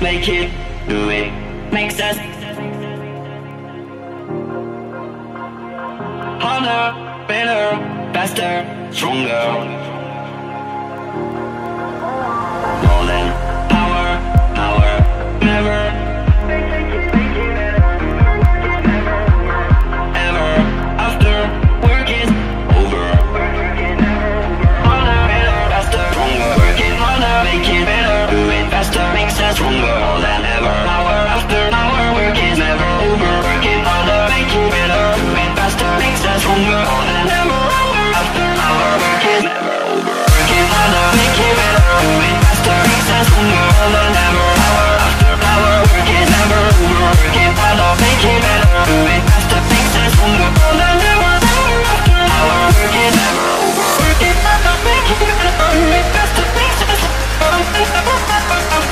Make it, do it, makes us harder, better, faster, stronger.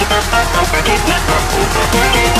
Forgiveness, forgiveness, forgiveness, forgiveness.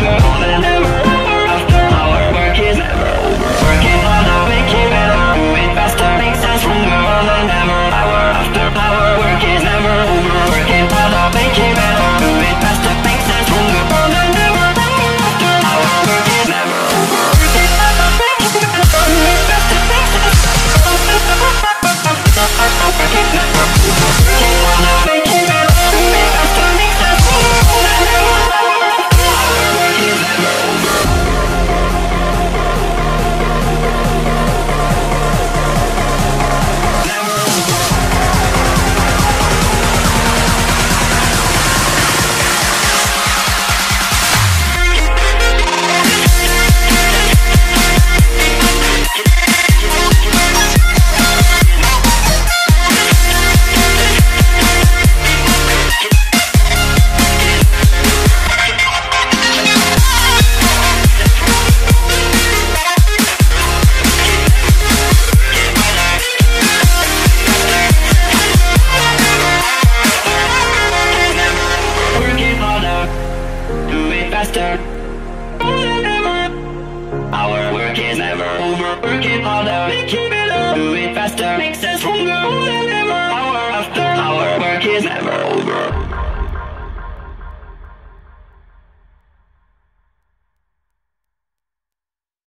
now. Our work is never over. Working harder, make it better. Do it faster, makes us stronger. Hour after hour, work is never over.